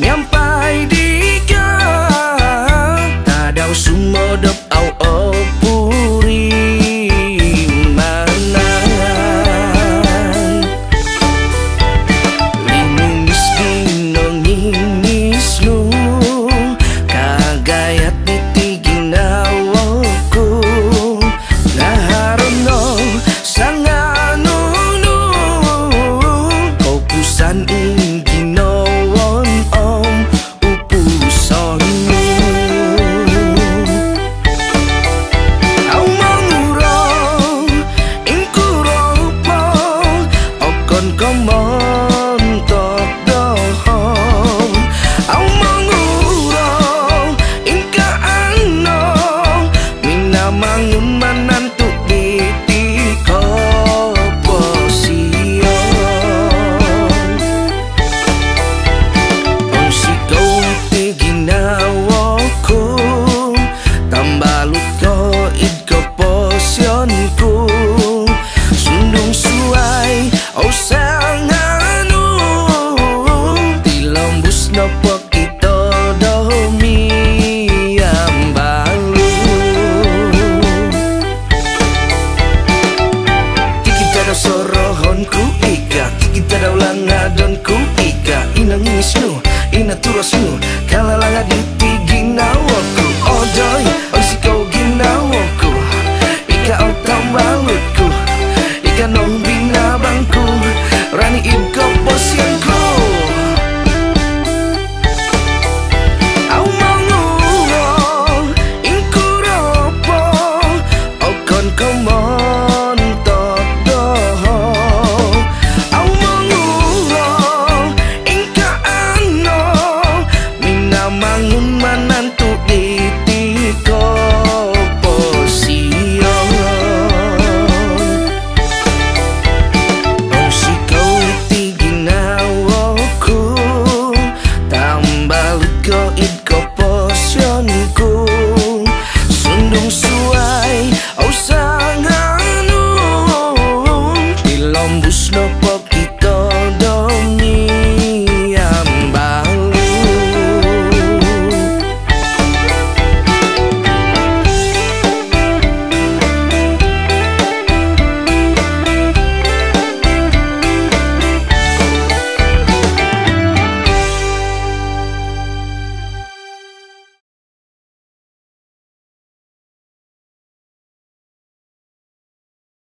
nyampai di ka tadau sumo dop au That I.